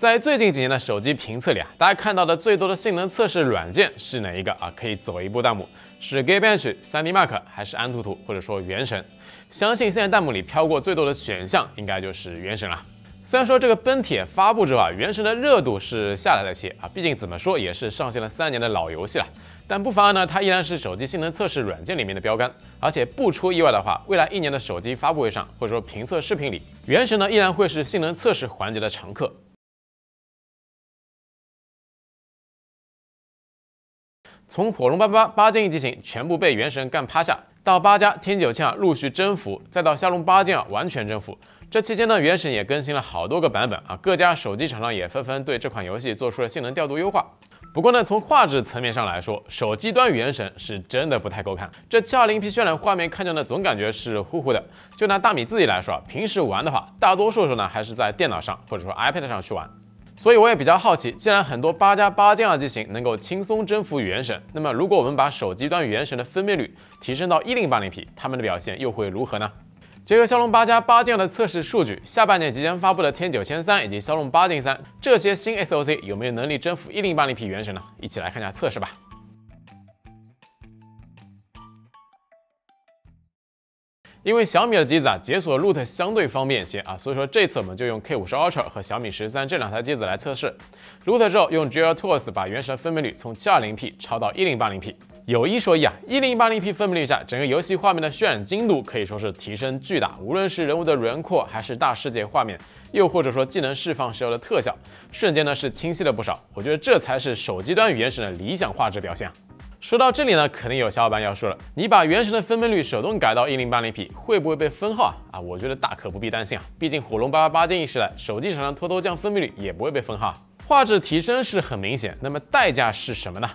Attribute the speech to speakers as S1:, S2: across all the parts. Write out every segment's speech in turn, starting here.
S1: 在最近几年的手机评测里啊，大家看到的最多的性能测试软件是哪一个啊？可以走一步弹幕，是 Geekbench、3D Mark 还是安图图，或者说原神？相信现在弹幕里飘过最多的选项应该就是原神了。虽然说这个崩帖发布之后啊，原神的热度是下来了些啊，毕竟怎么说也是上线了三年的老游戏了。但不妨碍呢，它依然是手机性能测试软件里面的标杆，而且不出意外的话，未来一年的手机发布会上或者说评测视频里，原神呢依然会是性能测试环节的常客。从火龙八八八剑一机型全部被原神干趴下，到八加天九千啊陆续征服，再到骁龙八剑啊完全征服，这期间呢，原神也更新了好多个版本啊，各家手机厂商也纷纷对这款游戏做出了性能调度优化。不过呢，从画质层面上来说，手机端原神是真的不太够看，这 720P 渲染画面看着呢总感觉是糊糊的。就拿大米自己来说啊，平时玩的话，大多数时候呢还是在电脑上或者说 iPad 上去玩。所以我也比较好奇，既然很多八加八这样的机型能够轻松征服原神，那么如果我们把手机端原神的分辨率提升到一零八零 P，它们的表现又会如何呢？结合骁龙八加八这样的测试数据，下半年即将发布的天九千三以及骁龙八 Gen 三这些新 SOC 有没有能力征服一零八零 P 原神呢？一起来看一下测试吧。因为小米的机子啊，解锁 root 相对方便一些啊，所以说这次我们就用 K 五十 Ultra 和小米十三这两台机子来测试 root 之后，用 GL Tools 把原神分辨率从 720P 超到 1080P。有一说一啊，1080P 分辨率下，整个游戏画面的渲染精度可以说是提升巨大，无论是人物的轮廓，还是大世界画面，又或者说技能释放时候的特效，瞬间呢是清晰了不少。我觉得这才是手机端原神的理想画质表现。说到这里呢，肯定有小伙伴要说了，你把原神的分辨率手动改到一零八零 P，会不会被封号啊？啊，我觉得大可不必担心啊，毕竟火龙八八八建议时代，手机厂商偷偷降分辨率也不会被封号。画质提升是很明显，那么代价是什么呢？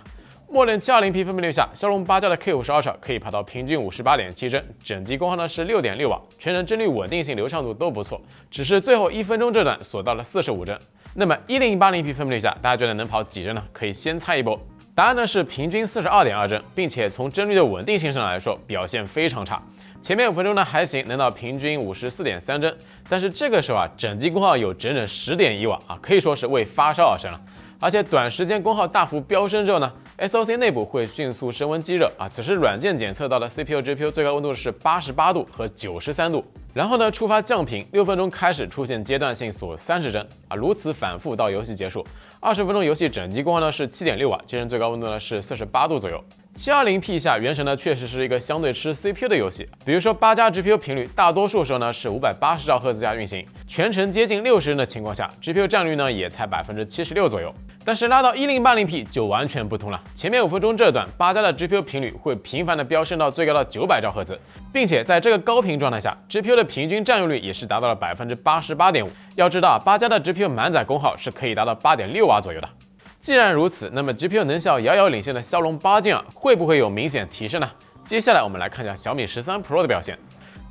S1: 默认七二零 P 分辨率下，骁龙八加的 K 五十 Ultra 可以跑到平均五十八点七帧，整机功耗呢是六点六瓦，全程帧率稳定性、流畅度都不错，只是最后一分钟这段锁到了四十五帧。那么一零八零 P 分辨率下，大家觉得能跑几帧呢？可以先猜一波。答案呢是平均四十二点二帧，并且从帧率的稳定性上来说，表现非常差。前面五分钟呢还行，能到平均五十四点三帧，但是这个时候啊，整机功耗有整整十点一瓦啊，可以说是为发烧而生了。而且短时间功耗大幅飙升之后呢，SOC 内部会迅速升温积热啊。此时软件检测到的 CPU、GPU 最高温度是八十八度和九十三度。然后呢，触发降频，六分钟开始出现阶段性锁三十帧啊，如此反复到游戏结束，二十分钟游戏整机功耗呢是七点六瓦，机身最高温度呢是四十八度左右。七二零 P 下，原神呢确实是一个相对吃 CPU 的游戏，比如说八加 GPU 频率，大多数时候呢是五百八十兆赫兹下运行，全程接近六十帧的情况下，GPU 占率呢也才百分之七十六左右。但是拉到一零八零 P 就完全不同了。前面五分钟这段，八加的 GPU 频率会频繁的飙升到最高到九百兆赫兹，并且在这个高频状态下，GPU 的平均占用率也是达到了百分之八十八点五。要知道，八加的 GPU 满载功耗是可以达到八点六瓦左右的。既然如此，那么 GPU 能效遥遥领先的骁龙八 Gen 会不会有明显提升呢？接下来我们来看一下小米十三 Pro 的表现。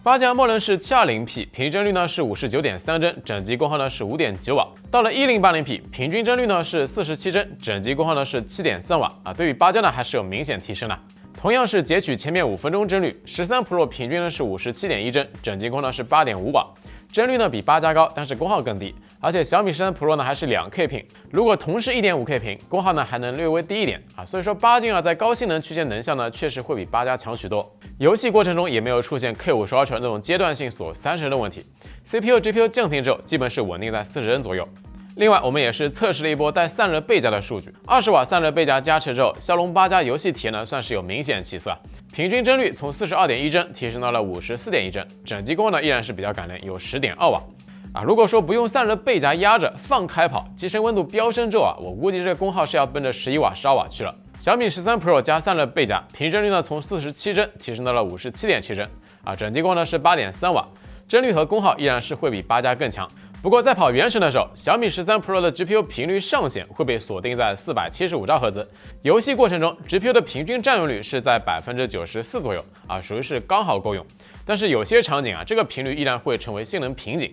S1: 八加默认是七二零 P，平均帧率呢是五十九点三帧，整机功耗呢是五点九瓦。到了一零八零 P，平均帧率呢是四十七帧，整机功耗呢是七点三瓦啊。对于八加呢还是有明显提升的。同样是截取前面五分钟帧率，十三 Pro 平均呢是五十七点一帧，整机功呢是八点五瓦。帧率呢比八加高，但是功耗更低，而且小米十三 Pro 呢还是两 K 屏，如果同是一点五 K 屏，功耗呢还能略微低一点啊，所以说八 Gen 啊在高性能区间能效呢确实会比八加强许多，游戏过程中也没有出现 K 五十 Ultra 那种阶段性锁三十帧的问题，CPU GPU 降频之后基本是稳定在四十帧左右。另外，我们也是测试了一波带散热背夹的数据，二十瓦散热背夹加持之后，骁龙八加游戏体验呢算是有明显起色，平均帧率从四十二点一帧提升到了五十四点一帧，整机功呢依然是比较感人，有十点二瓦。啊，如果说不用散热背夹压着放开跑，机身温度飙升之后啊，我估计这个功耗是要奔着十一瓦、十二瓦去了。小米十三 Pro 加散热背夹，平均帧率呢从四十七帧提升到了五十七点七帧，啊，整机功呢是八点三瓦，帧率和功耗依然是会比八加更强。不过在跑原神的时候，小米十三 Pro 的 GPU 频率上限会被锁定在四百七十五兆赫兹。游戏过程中，GPU 的平均占用率是在百分之九十四左右啊，属于是刚好够用。但是有些场景啊，这个频率依然会成为性能瓶颈。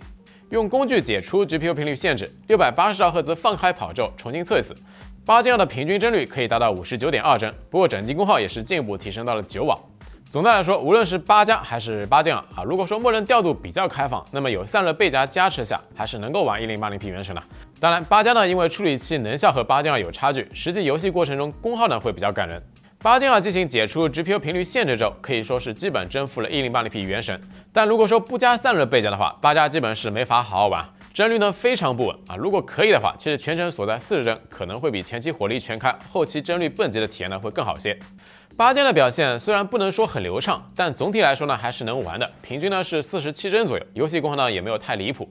S1: 用工具解除 GPU 频率限制，六百八十兆赫兹放开跑之后重新测一次，八 Gen 的平均帧率可以达到五十九点二帧，不过整机功耗也是进一步提升到了九瓦。总的来说，无论是八加还是八降啊，如果说默认调度比较开放，那么有散热背夹加持下，还是能够玩 1080P 原神的。当然，八加呢，因为处理器能效和八降有差距，实际游戏过程中功耗呢会比较感人。八降进行解除 GPU 频率限制之后，可以说是基本征服了 1080P 原神。但如果说不加散热背夹的话，八加基本是没法好好玩，帧率呢非常不稳啊。如果可以的话，其实全程锁在四十帧，可能会比前期火力全开，后期帧率蹦极的体验呢会更好些。八剑的表现虽然不能说很流畅，但总体来说呢还是能玩的。平均呢是四十七帧左右，游戏功耗呢也没有太离谱。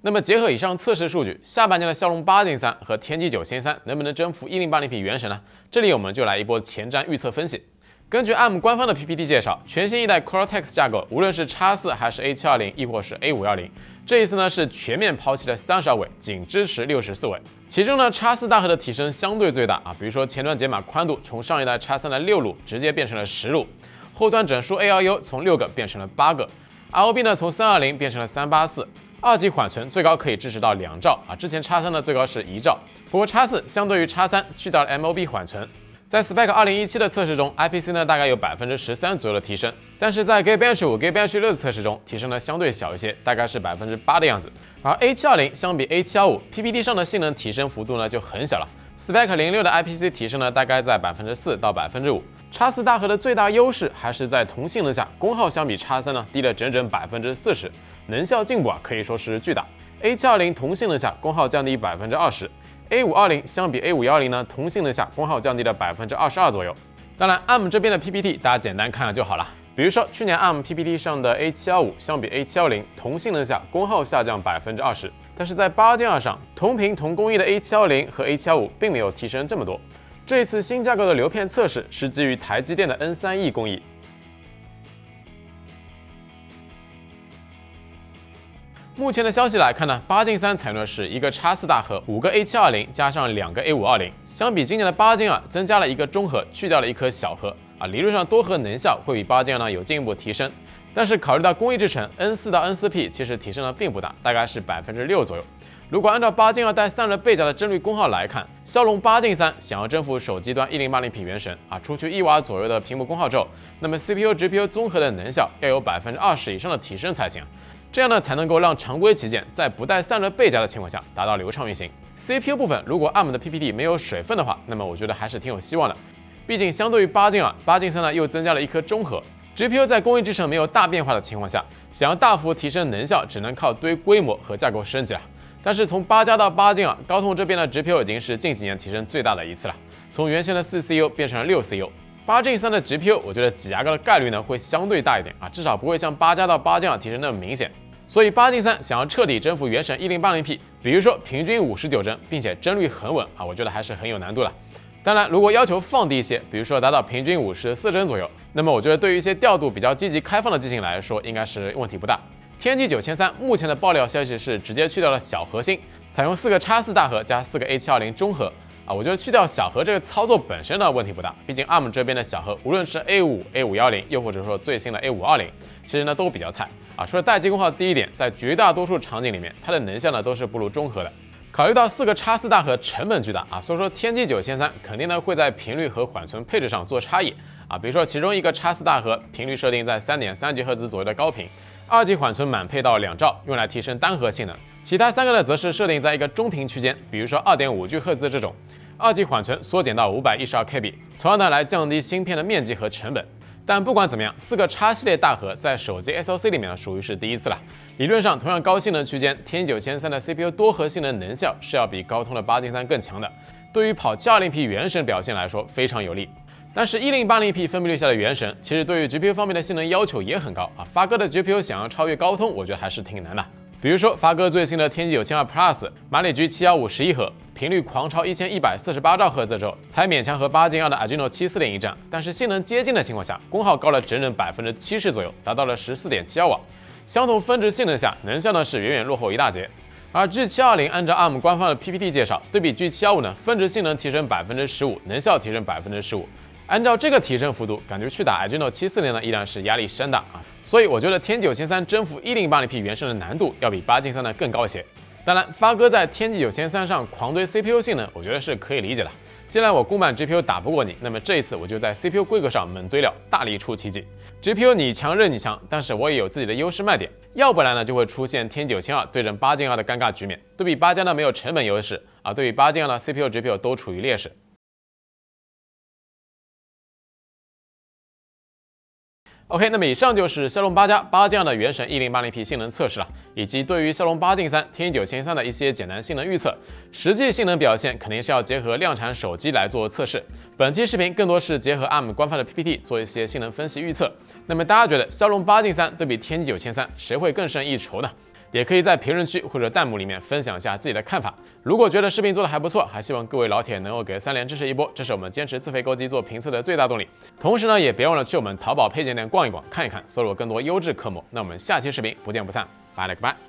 S1: 那么结合以上测试数据，下半年的骁龙八 Gen 三和天玑九千三能不能征服一零八零 P 原神呢？这里我们就来一波前瞻预测分析。根据 ARM 官方的 PPT 介绍，全新一代 Cortex 架构，无论是 X4 还是 A720，亦或是 A510，这一次呢是全面抛弃了三十二位，仅支持六十四位。其中呢，X4 大核的提升相对最大啊，比如说前端解码宽度从上一代 X3 的六路直接变成了十路，后端整数 ALU 从六个变成了八个，ROB 呢从三二零变成了三八四，二级缓存最高可以支持到两兆啊，之前 X3 呢最高是一兆，不过 X4 相对于 X3 去掉了 MOB 缓存。在 Spec 2017的测试中，IPC 呢大概有百分之十三左右的提升，但是在 GeBench 五、GeBench 六的测试中，提升呢相对小一些，大概是百分之八的样子。而 A720 相比 A715，PPT 上的性能提升幅度呢就很小了。Spec 零六的 IPC 提升呢大概在百分之四到百分之五。叉四大核的最大优势还是在同性能下，功耗相比叉三呢低了整整百分之四十，能效进步啊可以说是巨大。A720 同性能下功耗降低百分之二十。A 五二零相比 A 五幺零呢，同性能下功耗降低了百分之二十二左右。当然，ARM 这边的 PPT 大家简单看看就好了。比如说，去年 ARM PPT 上的 A 七幺五相比 A 七幺零，同性能下功耗下降百分之二十。但是在八键二上，同频同工艺的 A 七幺零和 A 七幺五并没有提升这么多。这一次新架构的流片测试是基于台积电的 N 三 E 工艺。目前的消息来看呢，八进三采用的是一个叉四大核，五个 A 七二零加上两个 A 五二零，相比今年的八进二，增加了一个中核，去掉了一颗小核啊，理论上多核能效会比八进二呢有进一步提升，但是考虑到工艺制成，N 四到 N 四 P 其实提升呢并不大，大概是百分之六左右。如果按照八进二带散热背夹的帧率功耗来看，骁龙八进三想要征服手机端一零八零 P 原神啊，除去一瓦左右的屏幕功耗之后，那么 CPU GPU 综合的能效要有百分之二十以上的提升才行。这样呢，才能够让常规旗舰在不带散热背夹的情况下达到流畅运行。CPU 部分，如果 ARM 的 PPT 没有水分的话，那么我觉得还是挺有希望的。毕竟相对于八进二，八进三呢又增加了一颗中核，GPU 在工艺制程没有大变化的情况下，想要大幅提升能效，只能靠堆规模和架构升级了。但是从八加到八进二，高通这边的 GPU 已经是近几年提升最大的一次了，从原先的四 CU 变成了六 CU。八进三的 GPU，我觉得挤牙膏的概率呢会相对大一点啊，至少不会像八加到八进二提升那么明显。所以八进三想要彻底征服原神一零八零 P，比如说平均五十九帧，并且帧率很稳啊，我觉得还是很有难度的。当然，如果要求放低一些，比如说达到平均五十四帧左右，那么我觉得对于一些调度比较积极开放的机型来说，应该是问题不大。天玑九千三目前的爆料消息是直接去掉了小核心，采用四个叉四大核加四个 A 七二零中核。啊，我觉得去掉小核这个操作本身呢问题不大，毕竟 ARM 这边的小核，无论是 A 五、A 五幺零，又或者说最新的 A 五二零，其实呢都比较菜啊。除了待机功耗低一点，在绝大多数场景里面，它的能效呢都是不如中核的。考虑到四个叉四大核成本巨大啊，所以说天玑九千三肯定呢会在频率和缓存配置上做差异啊。比如说其中一个叉四大核频率设定在三点三吉赫兹左右的高频，二级缓存满配到两兆，用来提升单核性能。其他三个呢则是设定在一个中频区间，比如说二点五 G 赫兹这种。二级缓存缩减到五百一十二 KB，从而呢来降低芯片的面积和成本。但不管怎么样，四个叉系列大核在手机 SoC 里面呢属于是第一次了。理论上，同样高性能区间，天九千三的 CPU 多核性能能效是要比高通的八进三更强的，对于跑 720P 原神表现来说非常有利。但是 1080P 分辨率下的原神，其实对于 GPU 方面的性能要求也很高啊。发哥的 GPU 想要超越高通，我觉得还是挺难的。比如说，发哥最新的天玑九千二 Plus 马里 G 七幺五十一核，频率狂超一千一百四十八兆赫兹之后，才勉强和八进二的 Adreno 七四零一战。但是性能接近的情况下，功耗高了整整百分之七十左右，达到了十四点七二瓦。相同分值性能下，能效呢是远远落后一大截。而 G 七二零按照 ARM 官方的 PPT 介绍，对比 G 七幺五呢，分值性能提升百分之十五，能效提升百分之十五。按照这个提升幅度，感觉去打 Adreno 七四零呢，依然是压力山大啊。所以我觉得天九千三征服一零八零 P 原生的难度要比八进三呢更高一些。当然，发哥在天玑九千三上狂堆 CPU 性能，我觉得是可以理解的。既然我公版 GPU 打不过你，那么这一次我就在 CPU 规格上猛堆料，大力出奇迹。GPU 你强任你强，但是我也有自己的优势卖点，要不然呢就会出现天九千二对阵八千二的尴尬局面。对比八加呢没有成本优势啊，对比八千二呢 CPU、GPU 都处于劣势。OK，那么以上就是骁龙八加八这样的原神一零八零 P 性能测试了，以及对于骁龙八进三天玑九千三的一些简单性能预测。实际性能表现肯定是要结合量产手机来做测试。本期视频更多是结合 ARM 官方的 PPT 做一些性能分析预测。那么大家觉得骁龙八进三对比天玑九千三，谁会更胜一筹呢？也可以在评论区或者弹幕里面分享一下自己的看法。如果觉得视频做的还不错，还希望各位老铁能够给三连支持一波，这是我们坚持自费购机做评测的最大动力。同时呢，也别忘了去我们淘宝配件店逛一逛，看一看，搜罗更多优质科目。那我们下期视频不见不散，拜了个拜。